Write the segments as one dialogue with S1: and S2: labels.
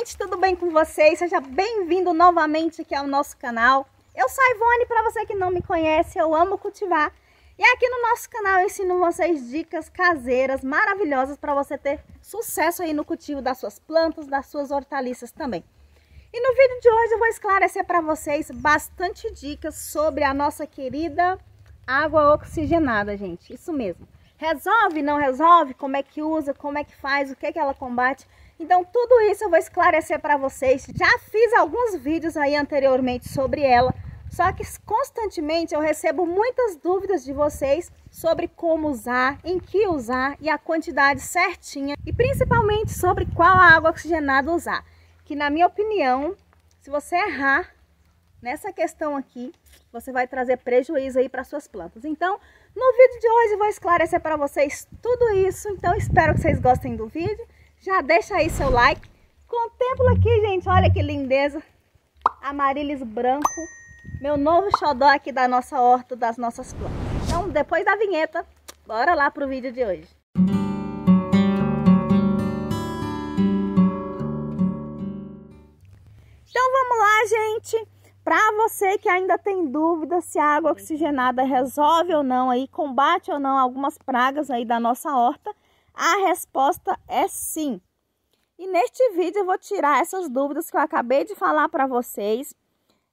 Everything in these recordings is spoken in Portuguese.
S1: gente, tudo bem com vocês? Seja bem-vindo novamente aqui ao nosso canal. Eu sou a Ivone, para você que não me conhece, eu amo cultivar. E aqui no nosso canal eu ensino vocês dicas caseiras maravilhosas para você ter sucesso aí no cultivo das suas plantas, das suas hortaliças também. E no vídeo de hoje eu vou esclarecer para vocês bastante dicas sobre a nossa querida água oxigenada, gente. Isso mesmo. Resolve, não resolve? Como é que usa? Como é que faz? O que, é que ela combate? Então, tudo isso eu vou esclarecer para vocês. Já fiz alguns vídeos aí anteriormente sobre ela, só que constantemente eu recebo muitas dúvidas de vocês sobre como usar, em que usar e a quantidade certinha e principalmente sobre qual água oxigenada usar. Que na minha opinião, se você errar nessa questão aqui, você vai trazer prejuízo aí para suas plantas. Então, no vídeo de hoje eu vou esclarecer para vocês tudo isso. Então, espero que vocês gostem do vídeo. Já deixa aí seu like. Contempla aqui, gente. Olha que lindeza. Amarilis branco. Meu novo xodó aqui da nossa horta, das nossas plantas. Então, depois da vinheta, bora lá pro vídeo de hoje. Então, vamos lá, gente. Para você que ainda tem dúvida se a água oxigenada resolve ou não aí, combate ou não algumas pragas aí da nossa horta, a resposta é sim. E neste vídeo eu vou tirar essas dúvidas que eu acabei de falar para vocês.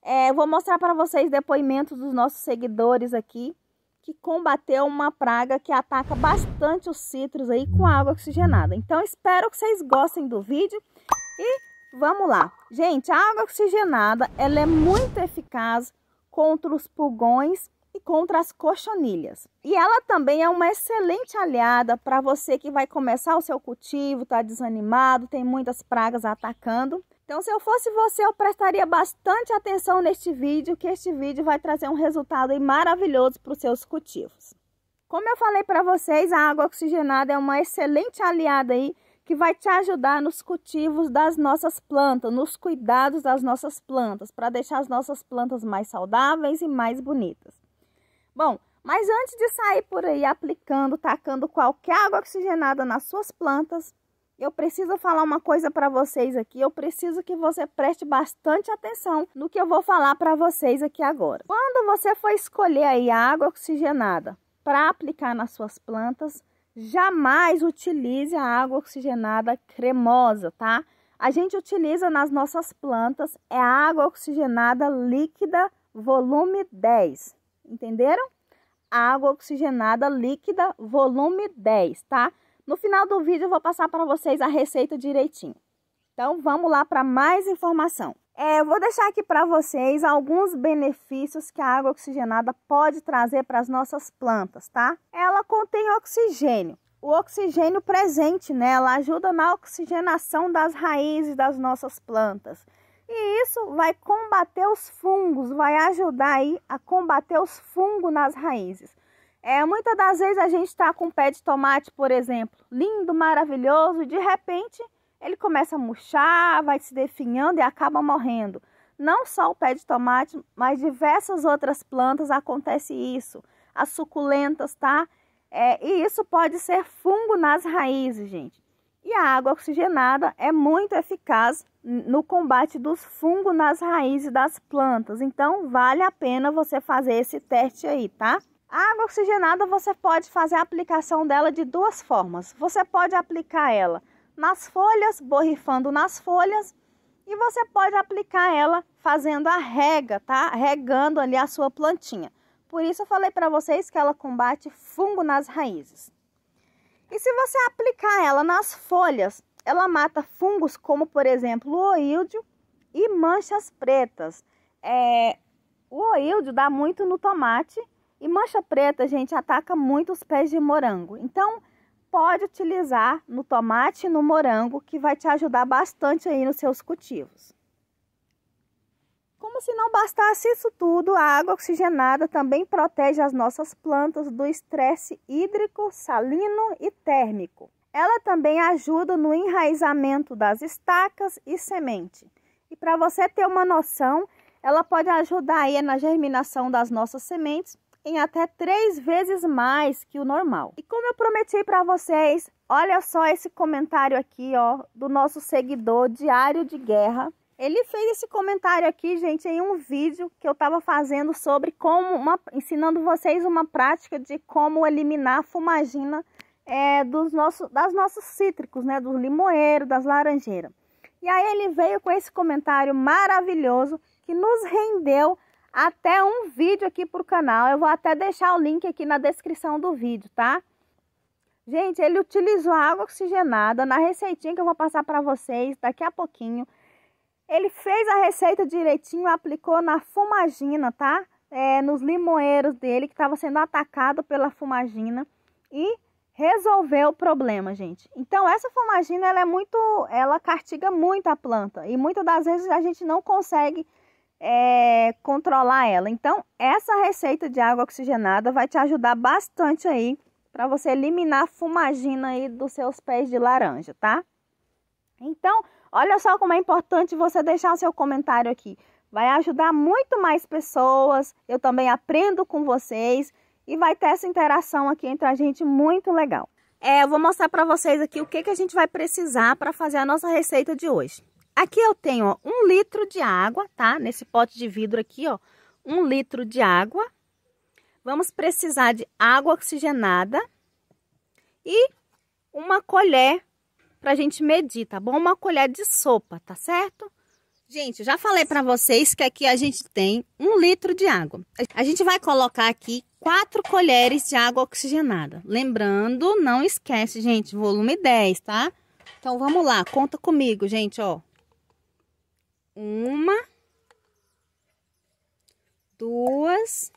S1: É, vou mostrar para vocês depoimentos dos nossos seguidores aqui que combateu uma praga que ataca bastante os citros aí com água oxigenada. Então espero que vocês gostem do vídeo e vamos lá. Gente, a água oxigenada ela é muito eficaz contra os pulgões e contra as cochonilhas. E ela também é uma excelente aliada para você que vai começar o seu cultivo, está desanimado, tem muitas pragas atacando. Então, se eu fosse você, eu prestaria bastante atenção neste vídeo, que este vídeo vai trazer um resultado maravilhoso para os seus cultivos. Como eu falei para vocês, a água oxigenada é uma excelente aliada aí que vai te ajudar nos cultivos das nossas plantas, nos cuidados das nossas plantas, para deixar as nossas plantas mais saudáveis e mais bonitas. Bom, mas antes de sair por aí aplicando, tacando qualquer água oxigenada nas suas plantas, eu preciso falar uma coisa para vocês aqui. Eu preciso que você preste bastante atenção no que eu vou falar para vocês aqui agora. Quando você for escolher aí a água oxigenada para aplicar nas suas plantas, jamais utilize a água oxigenada cremosa, tá? A gente utiliza nas nossas plantas é água oxigenada líquida volume 10. Entenderam? Água oxigenada líquida, volume 10, tá? No final do vídeo eu vou passar para vocês a receita direitinho. Então vamos lá para mais informação. É, eu vou deixar aqui para vocês alguns benefícios que a água oxigenada pode trazer para as nossas plantas, tá? Ela contém oxigênio. O oxigênio presente nela ajuda na oxigenação das raízes das nossas plantas. E isso vai combater os fungos, vai ajudar aí a combater os fungos nas raízes. É, muitas das vezes a gente está com um pé de tomate, por exemplo, lindo, maravilhoso, e de repente ele começa a murchar, vai se definhando e acaba morrendo. Não só o pé de tomate, mas diversas outras plantas acontece isso. As suculentas, tá? É, e isso pode ser fungo nas raízes, gente. E a água oxigenada é muito eficaz no combate dos fungos nas raízes das plantas. Então, vale a pena você fazer esse teste aí, tá? A água oxigenada você pode fazer a aplicação dela de duas formas. Você pode aplicar ela nas folhas, borrifando nas folhas, e você pode aplicar ela fazendo a rega, tá? Regando ali a sua plantinha. Por isso eu falei para vocês que ela combate fungo nas raízes. E se você aplicar ela nas folhas, ela mata fungos como, por exemplo, o oídio e manchas pretas. É, o oídio dá muito no tomate e mancha preta, gente, ataca muito os pés de morango. Então, pode utilizar no tomate e no morango, que vai te ajudar bastante aí nos seus cultivos. Como se não bastasse isso tudo, a água oxigenada também protege as nossas plantas do estresse hídrico, salino e térmico. Ela também ajuda no enraizamento das estacas e semente. E para você ter uma noção, ela pode ajudar aí na germinação das nossas sementes em até três vezes mais que o normal. E como eu prometi para vocês, olha só esse comentário aqui, ó, do nosso seguidor Diário de Guerra. Ele fez esse comentário aqui, gente, em um vídeo que eu estava fazendo sobre como, uma, ensinando vocês uma prática de como eliminar a fumagina é, dos nossos, das nossos cítricos, né, dos limoeiros, das laranjeiras. E aí ele veio com esse comentário maravilhoso que nos rendeu até um vídeo aqui para o canal. Eu vou até deixar o link aqui na descrição do vídeo, tá? Gente, ele utilizou água oxigenada na receitinha que eu vou passar para vocês daqui a pouquinho. Ele fez a receita direitinho, aplicou na fumagina, tá? É, nos limoeiros dele, que estava sendo atacado pela fumagina. E resolveu o problema, gente. Então, essa fumagina, ela é muito... Ela castiga muito a planta. E muitas das vezes a gente não consegue é, controlar ela. Então, essa receita de água oxigenada vai te ajudar bastante aí para você eliminar a fumagina aí dos seus pés de laranja, tá? Então, Olha só como é importante você deixar seu comentário aqui. Vai ajudar muito mais pessoas. Eu também aprendo com vocês e vai ter essa interação aqui entre a gente muito legal. É, eu vou mostrar para vocês aqui o que, que a gente vai precisar para fazer a nossa receita de hoje. Aqui eu tenho ó, um litro de água, tá? Nesse pote de vidro aqui, ó, um litro de água. Vamos precisar de água oxigenada e uma colher pra gente medir, tá bom? Uma colher de sopa, tá certo? Gente, já falei para vocês que aqui a gente tem um litro de água. A gente vai colocar aqui quatro colheres de água oxigenada. Lembrando, não esquece, gente, volume 10, tá? Então, vamos lá, conta comigo, gente, ó. Uma, duas,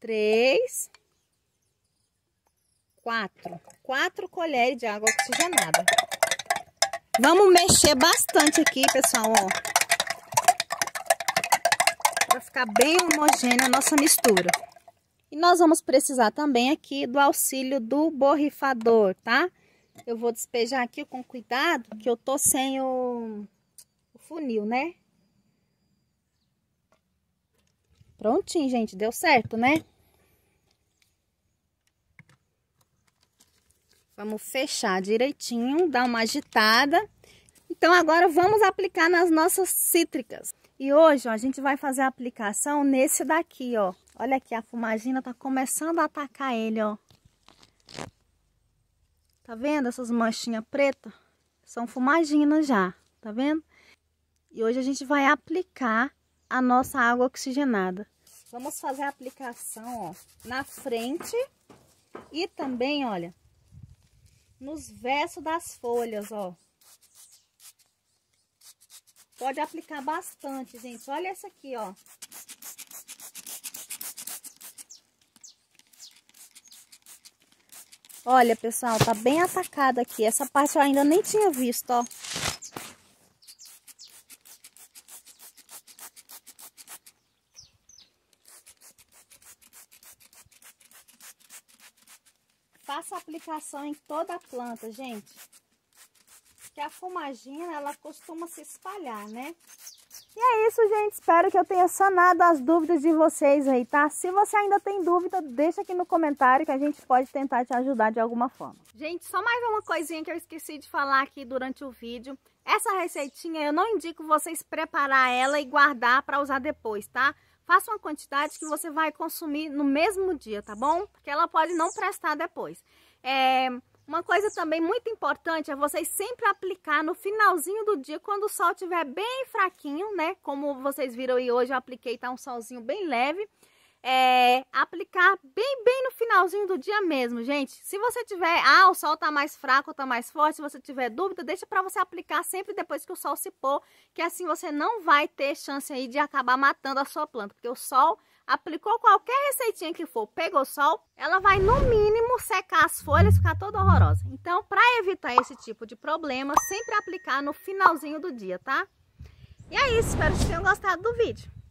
S1: três, quatro. Quatro colheres de água oxigenada. Vamos mexer bastante aqui, pessoal, ó. Pra ficar bem homogênea a nossa mistura. E nós vamos precisar também aqui do auxílio do borrifador, tá? Eu vou despejar aqui com cuidado, que eu tô sem o, o funil, né? Prontinho, gente. Deu certo, né? Vamos fechar direitinho, dar uma agitada. Então, agora vamos aplicar nas nossas cítricas. E hoje, ó, a gente vai fazer a aplicação nesse daqui, ó. Olha aqui, a fumagina tá começando a atacar ele, ó. Tá vendo essas manchinhas pretas? São fumaginas já, tá vendo? E hoje a gente vai aplicar a nossa água oxigenada. Vamos fazer a aplicação, ó, na frente e também, olha, nos versos das folhas, ó. Pode aplicar bastante, gente. Olha essa aqui, ó. Olha, pessoal, tá bem atacada aqui. Essa parte eu ainda nem tinha visto, ó. Faça a aplicação em toda a planta, gente. Que a fumagina, ela costuma se espalhar, né? E é isso, gente. Espero que eu tenha sanado as dúvidas de vocês aí, tá? Se você ainda tem dúvida, deixa aqui no comentário que a gente pode tentar te ajudar de alguma forma. Gente, só mais uma coisinha que eu esqueci de falar aqui durante o vídeo. Essa receitinha, eu não indico vocês preparar ela e guardar para usar depois, tá? Faça uma quantidade que você vai consumir no mesmo dia, tá bom? Porque ela pode não prestar depois. É, uma coisa também muito importante é vocês sempre aplicar no finalzinho do dia, quando o sol estiver bem fraquinho, né? Como vocês viram aí hoje, eu apliquei, tá um solzinho bem leve é, aplicar bem, bem no finalzinho do dia mesmo, gente. Se você tiver, ah, o sol tá mais fraco, tá mais forte, se você tiver dúvida, deixa para você aplicar sempre depois que o sol se pôr, que assim você não vai ter chance aí de acabar matando a sua planta, porque o sol aplicou qualquer receitinha que for, pegou sol, ela vai no mínimo secar as folhas, ficar toda horrorosa. Então, para evitar esse tipo de problema, sempre aplicar no finalzinho do dia, tá? E é isso, espero que tenham gostado do vídeo.